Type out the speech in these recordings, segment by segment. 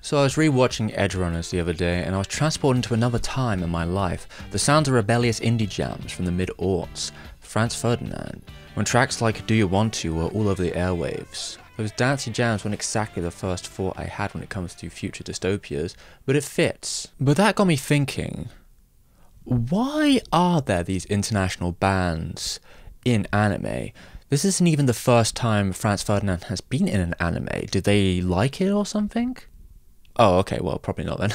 So I was rewatching Edgerunners the other day and I was transported into another time in my life. The sounds of rebellious indie jams from the mid-aughts, Franz Ferdinand, when tracks like Do You Want To were all over the airwaves. Those dancey jams weren't exactly the first thought I had when it comes to future dystopias, but it fits. But that got me thinking, why are there these international bands in anime? This isn't even the first time Franz Ferdinand has been in an anime. Did they like it or something? Oh, okay, well, probably not then.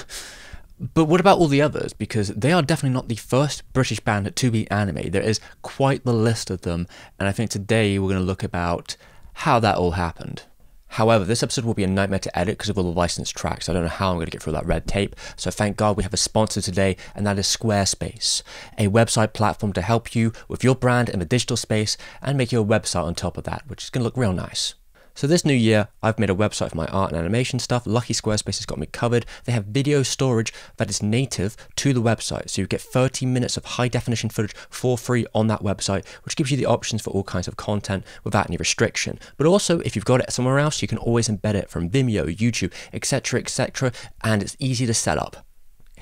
But what about all the others? Because they are definitely not the first British band to be anime. There is quite the list of them, and I think today we're going to look about how that all happened. However, this episode will be a nightmare to edit because of all the licensed tracks. I don't know how I'm going to get through that red tape. So thank God we have a sponsor today, and that is Squarespace, a website platform to help you with your brand in the digital space and make your website on top of that, which is going to look real nice. So this new year, I've made a website for my art and animation stuff. Lucky Squarespace has got me covered. They have video storage that is native to the website. So you get 30 minutes of high definition footage for free on that website, which gives you the options for all kinds of content without any restriction. But also, if you've got it somewhere else, you can always embed it from Vimeo, YouTube, etc., etc., and it's easy to set up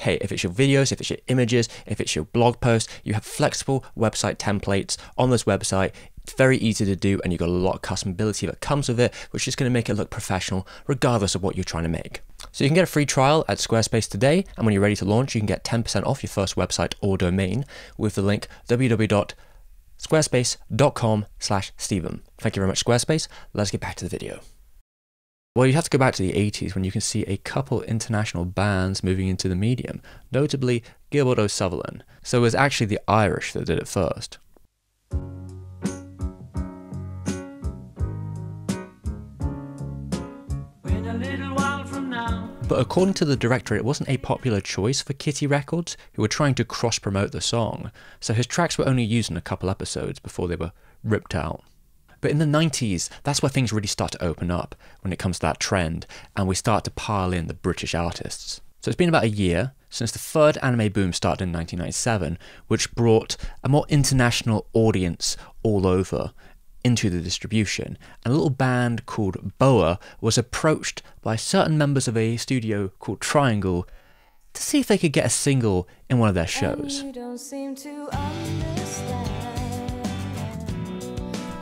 hey, if it's your videos, if it's your images, if it's your blog post, you have flexible website templates on this website. Very easy to do and you've got a lot of customability that comes with it, which is going to make it look professional regardless of what you're trying to make. So you can get a free trial at Squarespace today, and when you're ready to launch, you can get 10% off your first website or domain with the link www.squarespace.com slash STEVEM. Thank you very much, Squarespace. Let's get back to the video. Well, you have to go back to the 80s when you can see a couple international bands moving into the medium, notably Gilbert O'Sullivan. So it was actually the Irish that did it first. But according to the director, it wasn't a popular choice for Kitty Records, who were trying to cross promote the song, so his tracks were only used in a couple episodes before they were ripped out. But in the 90s, that's where things really start to open up when it comes to that trend, and we start to pile in the British artists. So it's been about a year since the third anime boom started in 1997, which brought a more international audience all over into the distribution. And a little band called Boa was approached by certain members of a studio called Triangle to see if they could get a single in one of their shows.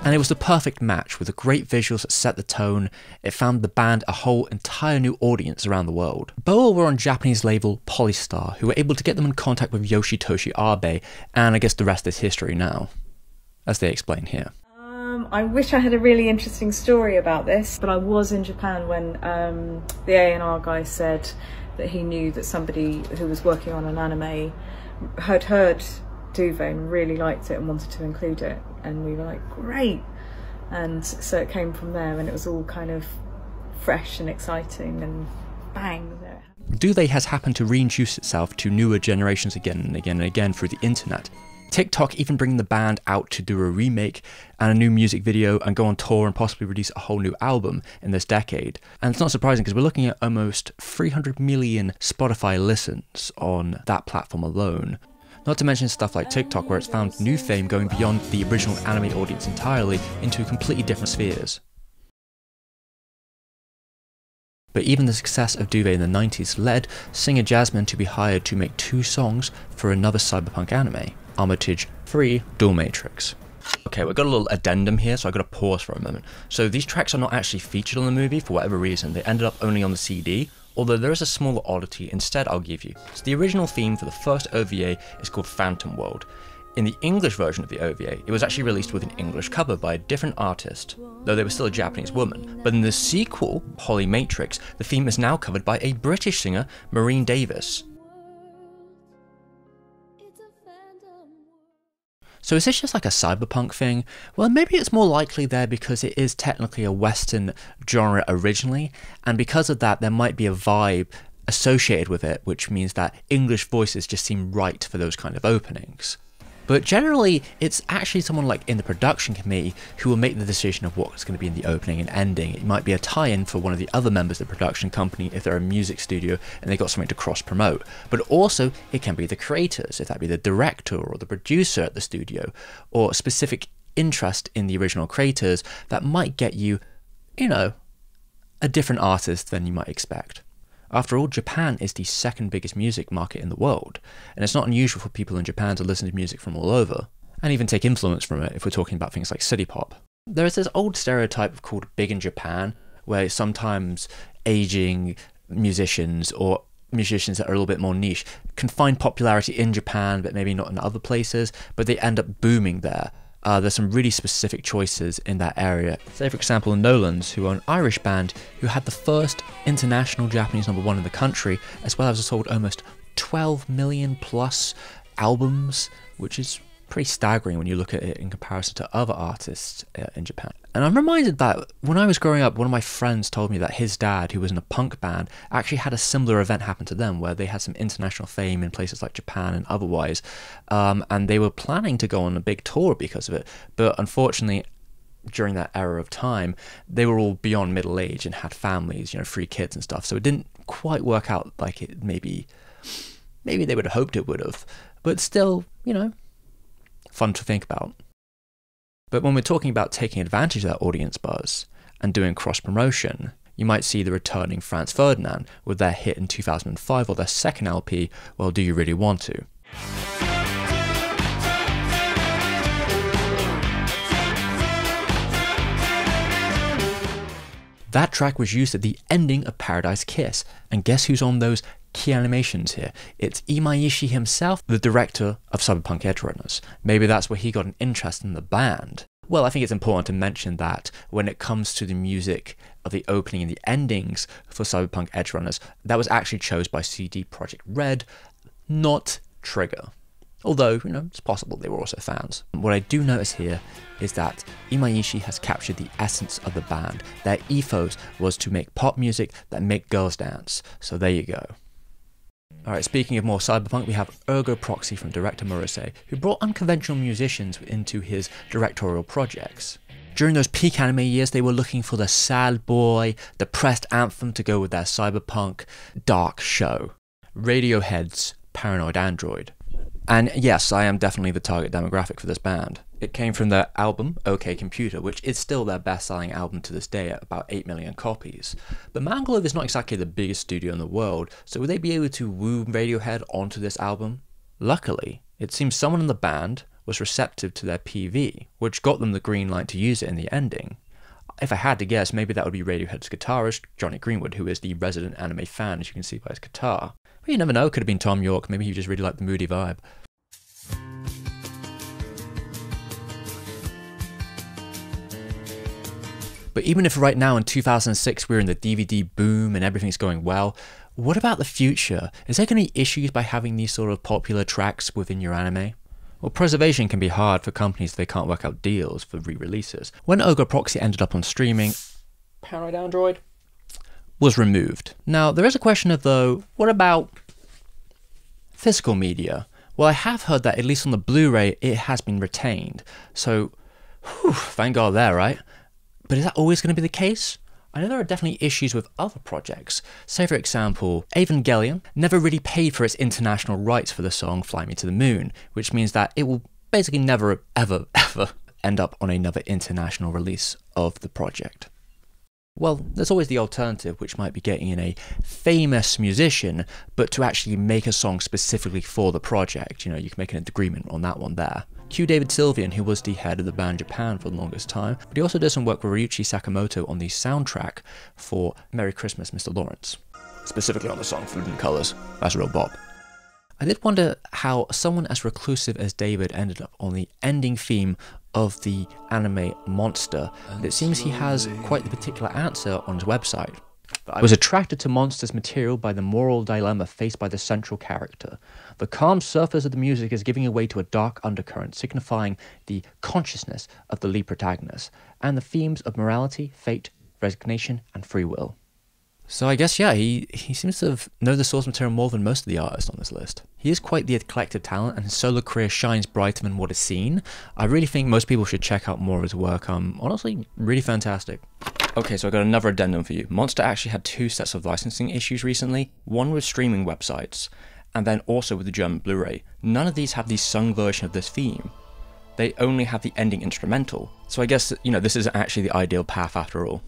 And it was the perfect match with the great visuals that set the tone. It found the band a whole entire new audience around the world. Boa were on Japanese label Polystar, who were able to get them in contact with Yoshitoshi Abe, and I guess the rest is history now, as they explain here. Um, I wish I had a really interesting story about this, but I was in Japan when um, the A&R guy said that he knew that somebody who was working on an anime had heard Duvet and really liked it and wanted to include it. And we were like, great. And so it came from there and it was all kind of fresh and exciting and bang. Duvet has happened to reintroduce itself to newer generations again and again and again through the internet. TikTok even bringing the band out to do a remake and a new music video and go on tour and possibly release a whole new album in this decade. And it's not surprising because we're looking at almost 300 million Spotify listens on that platform alone. Not to mention stuff like TikTok, where it's found new fame going beyond the original anime audience entirely into completely different spheres. But even the success of Duvet in the 90s led singer Jasmine to be hired to make two songs for another cyberpunk anime, Armitage 3 Dual Matrix. Okay, we've got a little addendum here, so I've got to pause for a moment. So these tracks are not actually featured on the movie for whatever reason. They ended up only on the CD, although there is a smaller oddity instead I'll give you. So the original theme for the first OVA is called Phantom World. In the English version of the OVA, it was actually released with an English cover by a different artist, though they were still a Japanese woman. But in the sequel, Poly Matrix, the theme is now covered by a British singer, Maureen Davis. So is this just like a cyberpunk thing? Well, maybe it's more likely there because it is technically a Western genre originally, and because of that, there might be a vibe associated with it, which means that English voices just seem right for those kind of openings. But generally, it's actually someone like in the production committee who will make the decision of what's going to be in the opening and ending. It might be a tie-in for one of the other members of the production company if they're a music studio and they've got something to cross-promote. But also, it can be the creators, if that be the director or the producer at the studio, or specific interest in the original creators that might get you, you know, a different artist than you might expect. After all, Japan is the second biggest music market in the world, and it's not unusual for people in Japan to listen to music from all over, and even take influence from it if we're talking about things like city pop. There is this old stereotype called big in Japan, where sometimes aging musicians or musicians that are a little bit more niche can find popularity in Japan, but maybe not in other places, but they end up booming there. Uh, there's some really specific choices in that area. Say, for example, Nolans, who are an Irish band who had the first international Japanese number one in the country, as well as sold almost 12 million plus albums, which is pretty staggering when you look at it in comparison to other artists uh, in Japan. And I'm reminded that when I was growing up, one of my friends told me that his dad, who was in a punk band, actually had a similar event happen to them where they had some international fame in places like Japan and otherwise. Um, and they were planning to go on a big tour because of it. But unfortunately, during that era of time, they were all beyond middle age and had families, you know, free kids and stuff. So it didn't quite work out like it maybe maybe they would have hoped it would have. But still, you know, fun to think about. But when we're talking about taking advantage of that audience buzz and doing cross promotion, you might see the returning Franz Ferdinand with their hit in 2005 or their second LP, Well, Do You Really Want to? That track was used at the ending of Paradise Kiss, and guess who's on those key animations here. It's Imaishi himself, the director of Cyberpunk Edge Runners. Maybe that's where he got an interest in the band. Well, I think it's important to mention that when it comes to the music of the opening and the endings for Cyberpunk Edge Runners, that was actually chosen by CD Projekt Red, not Trigger. Although, you know, it's possible they were also fans. What I do notice here is that Imaishi has captured the essence of the band. Their ethos was to make pop music that make girls dance. So there you go. Alright, speaking of more cyberpunk, we have Ergo Proxy from director Murase, who brought unconventional musicians into his directorial projects. During those peak anime years, they were looking for the sad boy, depressed anthem to go with their cyberpunk, dark show. Radiohead's Paranoid Android. And yes, I am definitely the target demographic for this band. It came from their album, OK Computer, which is still their best selling album to this day at about 8 million copies. But Manglobe is not exactly the biggest studio in the world, so would they be able to woo Radiohead onto this album? Luckily, it seems someone in the band was receptive to their PV, which got them the green light to use it in the ending. If I had to guess, maybe that would be Radiohead's guitarist, Jonny Greenwood, who is the resident anime fan, as you can see by his guitar. But you never know, it could have been Thom Yorke, maybe he just really liked the moody vibe. But even if right now in 2006 we're in the DVD boom and everything's going well, what about the future? Is there going to be issues by having these sort of popular tracks within your anime? Well, preservation can be hard for companies if they can't work out deals for re-releases. When Ergo Proxy ended up on streaming, Paranoid Android was removed. Now, there is a question of though, what about physical media? Well, I have heard that at least on the Blu-ray, it has been retained. So, whew, thank God there, right? But is that always going to be the case? I know there are definitely issues with other projects. Say, for example, Evangelion never really paid for its international rights for the song Fly Me to the Moon, which means that it will basically never, ever, ever end up on another international release of the project. Well, there's always the alternative, which might be getting in a famous musician, but to actually make a song specifically for the project. You know, you can make an agreement on that one there. Cue David Sylvian, who was the head of the band Japan for the longest time, but he also did some work with Ryuichi Sakamoto on the soundtrack for Merry Christmas, Mr. Lawrence. Specifically on the song Forbidden Colors. That's a real bop. I did wonder how someone as reclusive as David ended up on the ending theme of the anime Monster, and it seems he has quite the particular answer on his website. I was attracted to Monster's material by the moral dilemma faced by the central character. The calm surface of the music is giving way to a dark undercurrent, signifying the consciousness of the lead protagonist, and the themes of morality, fate, resignation, and free will. So I guess yeah, he he seems to have know the source material more than most of the artists on this list. He is quite the eclectic talent, and his solo career shines brighter than what is seen. I really think most people should check out more of his work. Um, honestly, really fantastic. Okay, so I got another addendum for you. Monster actually had two sets of licensing issues recently. One with streaming websites, and then also with the German Blu-ray. None of these have the sung version of this theme. They only have the ending instrumental. So I guess you know this isn't actually the ideal path after all.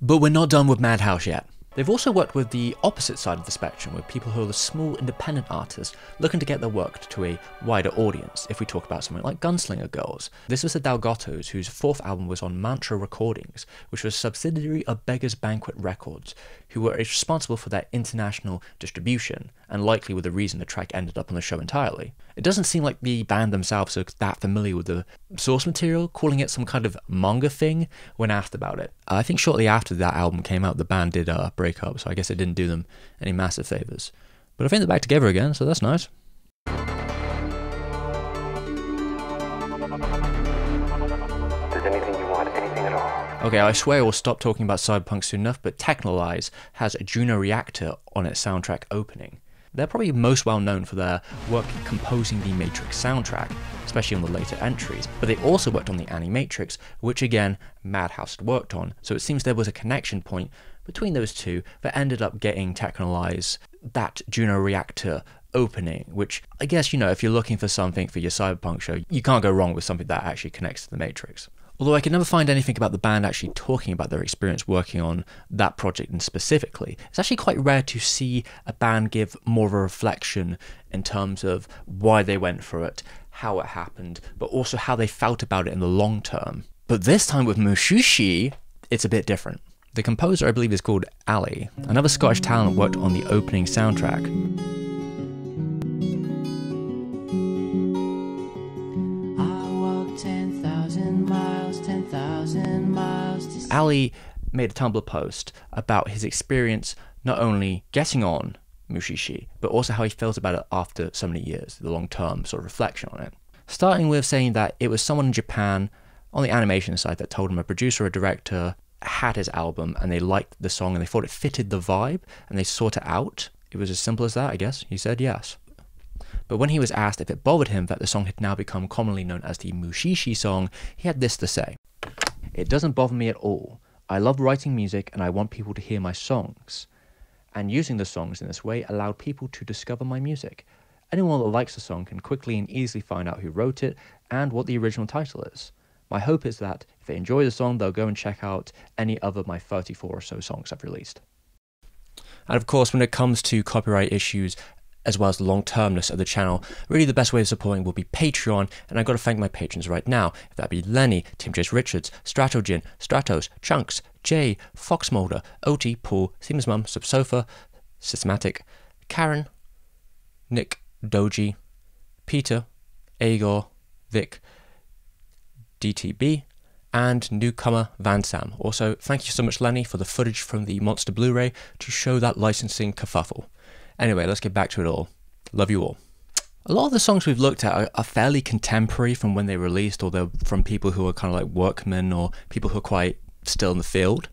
But we're not done with Madhouse yet. They've also worked with the opposite side of the spectrum, with people who are the small independent artists looking to get their work to a wider audience, if we talk about something like Gunslinger Girls. This was the Delgados, whose fourth album was on Mantra Recordings, which was a subsidiary of Beggars Banquet Records, who were responsible for their international distribution, and likely were the reason the track ended up on the show entirely. It doesn't seem like the band themselves are that familiar with the source material, calling it some kind of manga thing when asked about it. I think shortly after that album came out, the band did uh, break up, so I guess it didn't do them any massive favours. But I think they're back together again, so that's nice. Okay, I swear we'll stop talking about Cyberpunk soon enough, but Texhnolyze has a Juno Reactor on its soundtrack opening. They're probably most well known for their work composing the Matrix soundtrack, especially on the later entries, but they also worked on the Animatrix, which again, Madhouse had worked on, so it seems there was a connection point between those two that ended up getting Texhnolyze that Juno Reactor opening, which I guess, you know, if you're looking for something for your cyberpunk show, you can't go wrong with something that actually connects to the Matrix. Although I could never find anything about the band actually talking about their experience working on that project and specifically, it's actually quite rare to see a band give more of a reflection in terms of why they went for it, how it happened, but also how they felt about it in the long term. But this time with Mushishi, it's a bit different. The composer, I believe, is called Ally. Another Scottish talent worked on the opening soundtrack. Ally made a Tumblr post about his experience not only getting on Mushishi, but also how he felt about it after so many years, the long term sort of reflection on it. Starting with saying that it was someone in Japan on the animation side that told him a producer or a director had his album and they liked the song and they thought it fitted the vibe and they sought it out. It was as simple as that, I guess. He said yes. But when he was asked if it bothered him that the song had now become commonly known as the Mushishi song, he had this to say it doesn't bother me at all. I love writing music and I want people to hear my songs. And using the songs in this way allowed people to discover my music. Anyone that likes a song can quickly and easily find out who wrote it and what the original title is. My hope is that if they enjoy the song, they'll go and check out any other of my 34 or so songs I've released. And of course, when it comes to copyright issues, as well as the long termness of the channel. Really, the best way of supporting will be Patreon, and I've got to thank my patrons right now. If that be Lenny, Tim J. Richards, Stratogin, Stratos, Chunks, Jay, Foxmolder, OT, Paul, Seamus Mum, Subsofa, Systematic, Karen, Nick, Doji, Peter, Agor, Vic, DTB, and newcomer Van Sam. Also, thank you so much, Lenny, for the footage from the Monster Blu ray to show that licensing kerfuffle. Anyway, let's get back to it all. Love you all. A lot of the songs we've looked at are, are fairly contemporary from when they released, or they're from people who are kind of like workmen or people who are quite still in the field.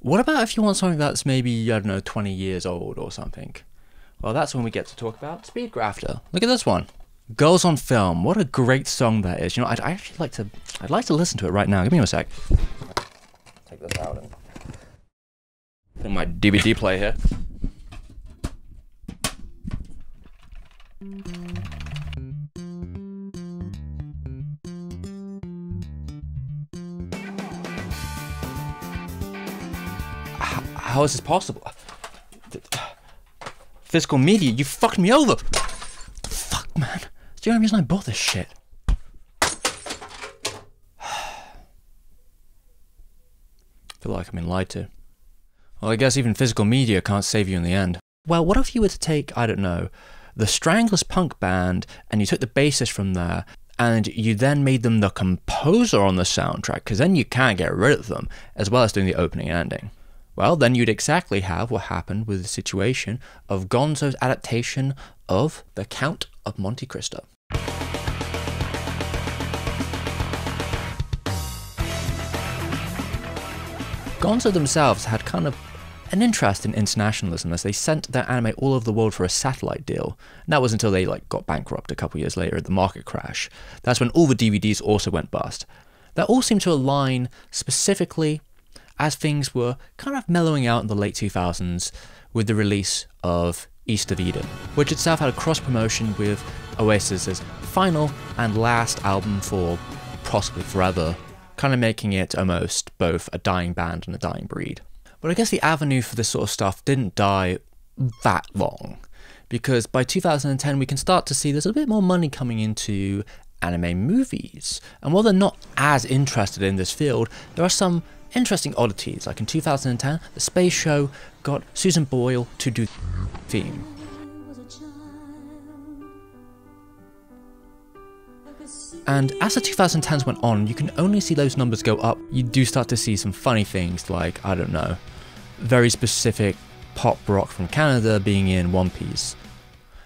What about if you want something that's maybe, I don't know, 20 years old or something? Well, that's when we get to talk about Speedgrapher. Look at this one. Girls on Film. What a great song that is. You know, I'd, I'd actually like to, I'd like to listen to it right now. Give me a sec. Take this out and put my DVD player here. How, how is this possible? Physical media, you fucked me over. The fuck, man? It's the only reason I bought this shit. feel like I'm being lied to. Well, I guess even physical media can't save you in the end. Well, what if you were to take, I don't know, the Stranglers punk band and you took the bassist from there and you then made them the composer on the soundtrack because then you can't get rid of them as well as doing the opening and ending. Well, then you'd exactly have what happened with the situation of Gonzo's adaptation of The Count of Monte Cristo. Gonzo themselves had kind of an interest in internationalism as they sent their anime all over the world for a satellite deal. And that was until they like got bankrupt a couple years later, at the market crash. That's when all the DVDs also went bust. That all seemed to align specifically as things were kind of mellowing out in the late 2000s with the release of East of Eden, which itself had a cross promotion with Oasis's final and last album for possibly forever, kind of making it almost both a dying band and a dying breed. But I guess the avenue for this sort of stuff didn't die that long because by 2010 we can start to see there's a bit more money coming into anime movies. And while they're not as interested in this field, there are some interesting oddities. Like in 2010, the Space Show got Susan Boyle to do theme. And as the 2010s went on, you can only see those numbers go up. You do start to see some funny things like, I don't know, very specific pop rock from Canada being in One Piece.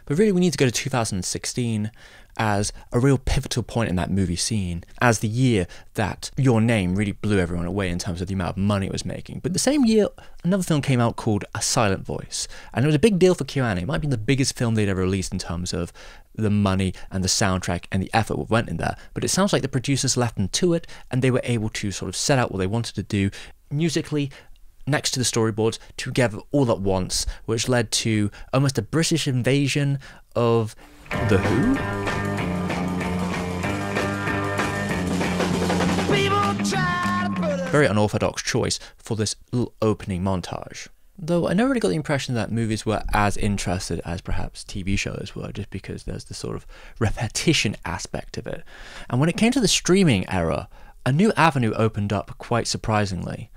But really, we need to go to 2016 as a real pivotal point in that movie scene, as the year that Your Name really blew everyone away in terms of the amount of money it was making. But the same year, another film came out called A Silent Voice, and it was a big deal for KyoAni. It might be the biggest film they'd ever released in terms of the money and the soundtrack and the effort that went in there. But it sounds like the producers left them to it, and they were able to sort of set out what they wanted to do musically next to the storyboards together all at once, which led to almost a British invasion of The Who? Very unorthodox choice for this little opening montage. Though I never really got the impression that movies were as interested as perhaps TV shows were, just because there's the sort of repetition aspect of it. And when it came to the streaming era, a new avenue opened up quite surprisingly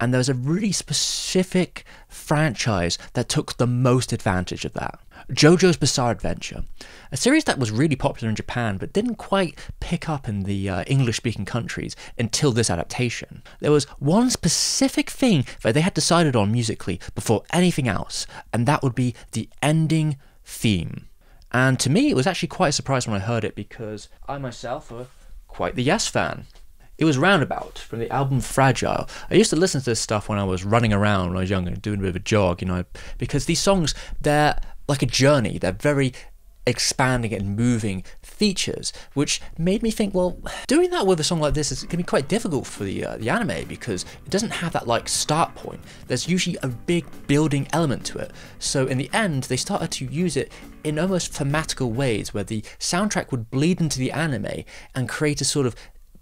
and there was a really specific franchise that took the most advantage of that. JoJo's Bizarre Adventure, a series that was really popular in Japan but didn't quite pick up in the uh, English speaking countries until this adaptation. There was one specific thing that they had decided on musically before anything else, and that would be the ending theme. And to me, it was actually quite a surprise when I heard it because I myself are quite the Yes fan. It was Roundabout from the album Fragile. I used to listen to this stuff when I was running around when I was younger, doing a bit of a jog, you know, because these songs, they're like a journey. They're very expanding and moving features, which made me think, well, doing that with a song like this is going to be quite difficult for the uh, the anime because it doesn't have that like start point. There's usually a big building element to it. So in the end, they started to use it in almost thematical ways, where the soundtrack would bleed into the anime and create a sort of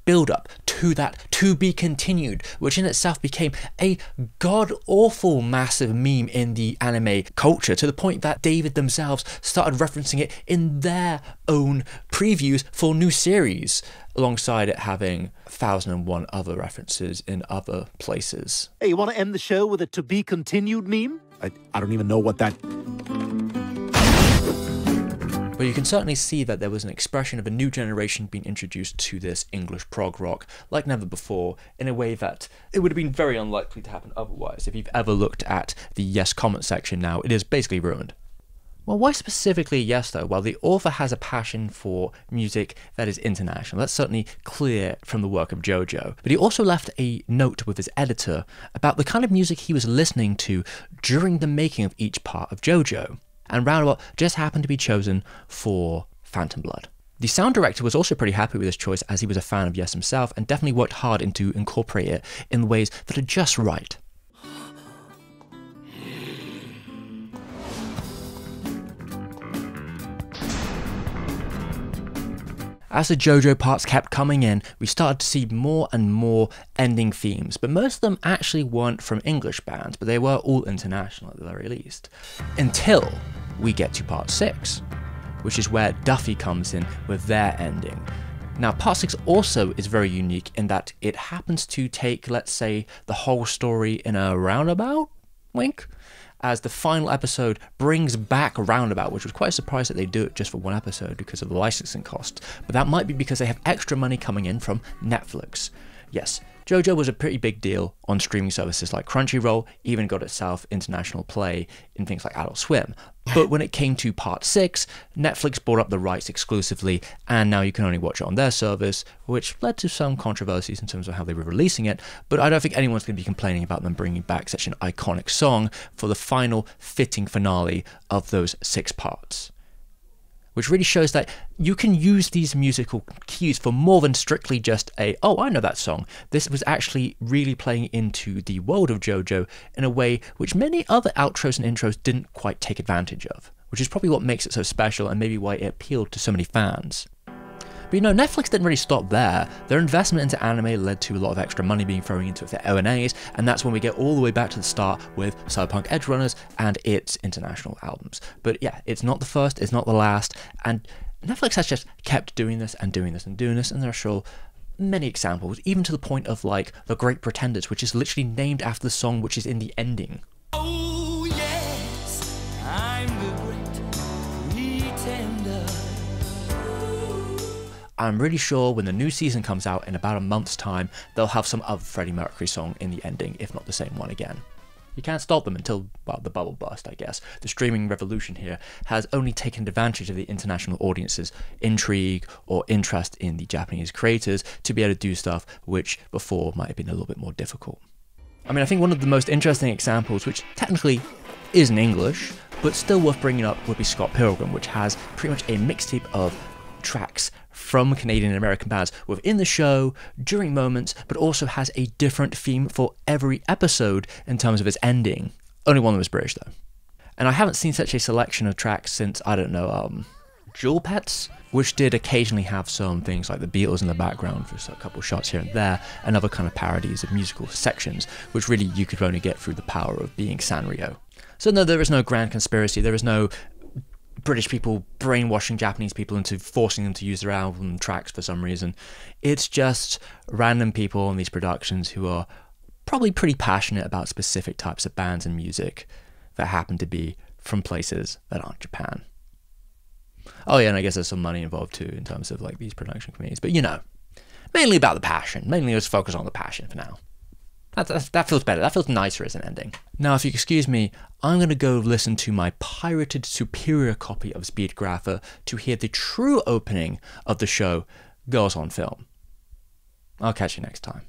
build up to that to be continued, which in itself became a god awful massive meme in the anime culture to the point that David themselves started referencing it in their own previews for new series, alongside it having 1001 other references in other places. Hey, you want to end the show with a to be continued meme? I, I don't even know what that but you can certainly see that there was an expression of a new generation being introduced to this English prog rock like never before in a way that it would have been very unlikely to happen otherwise. If you've ever looked at the Yes comment section now, it is basically ruined. Well, why specifically Yes though? Well, the author has a passion for music that is international. That's certainly clear from the work of Jojo. But he also left a note with his editor about the kind of music he was listening to during the making of each part of Jojo and Roundabout just happened to be chosen for Phantom Blood. The sound director was also pretty happy with his choice as he was a fan of Yes himself and definitely worked hard into incorporate it in ways that are just right. As the JoJo parts kept coming in, we started to see more and more ending themes, but most of them actually weren't from English bands, but they were all international at the very least. Until we get to part 6, which is where Duffy comes in with their ending. Now, part 6 also is very unique in that it happens to take, let's say, the whole story in a roundabout wink as the final episode brings back Roundabout, which was quite a surprise that they do it just for one episode because of the licensing costs. But that might be because they have extra money coming in from Netflix. Yes, JoJo was a pretty big deal on streaming services like Crunchyroll, even got itself international play in things like Adult Swim. But when it came to part six, Netflix bought up the rights exclusively, and now you can only watch it on their service, which led to some controversies in terms of how they were releasing it. But I don't think anyone's going to be complaining about them bringing back such an iconic song for the final fitting finale of those six parts which really shows that you can use these musical cues for more than strictly just a, oh, I know that song. This was actually really playing into the world of JoJo in a way which many other outros and intros didn't quite take advantage of, which is probably what makes it so special and maybe why it appealed to so many fans. But you know, Netflix didn't really stop there. Their investment into anime led to a lot of extra money being thrown into it for ONAs, and that's when we get all the way back to the start with Cyberpunk Edgerunners and its international albums. But yeah, it's not the first, it's not the last, and Netflix has just kept doing this and doing this and doing this, and there are sure many examples, even to the point of like The Great Pretenders, which is literally named after the song which is in the ending. Oh, yes, I'm really sure when the new season comes out in about a month's time, they'll have some other Freddie Mercury song in the ending, if not the same one again. You can't stop them until, well, the bubble burst, I guess. The streaming revolution here has only taken advantage of the international audience's intrigue or interest in the Japanese creators to be able to do stuff which before might have been a little bit more difficult. I mean, I think one of the most interesting examples, which technically isn't English, but still worth bringing up, would be Scott Pilgrim, which has pretty much a mixtape of tracks from Canadian and American bands within the show during moments, but also has a different theme for every episode in terms of its ending. Only one them is British though. And I haven't seen such a selection of tracks since, I don't know, um, Jewel Pets, which did occasionally have some things like the Beatles in the background for a couple shots here and there, and other kind of parodies of musical sections, which really you could only get through the power of being Sanrio. So no, there is no grand conspiracy, there is no British people brainwashing Japanese people into forcing them to use their album tracks for some reason. It's just random people on these productions who are probably pretty passionate about specific types of bands and music that happen to be from places that aren't Japan. Oh yeah, and I guess there's some money involved too in terms of like these production companies, but you know, mainly about the passion. Mainly let's focus on the passion for now. That, that, that feels better. That feels nicer as an ending. Now, if you excuse me, I'm going to go listen to my pirated superior copy of Speedgrapher to hear the true opening of the show Girls on Film. I'll catch you next time.